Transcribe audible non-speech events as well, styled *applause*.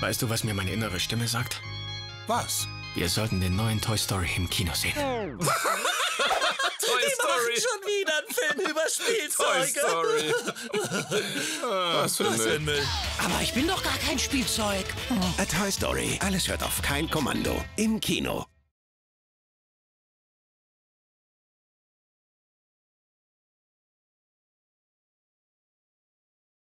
Weißt du, was mir meine innere Stimme sagt? Was? Wir sollten den neuen Toy Story im Kino sehen. *laughs* Toy Die machen schon wieder einen Film über Toy Spielzeuge. Story. Was für ein Müll. Aber ich bin doch gar kein Spielzeug. A Toy Story. Alles hört auf kein Kommando. Im Kino.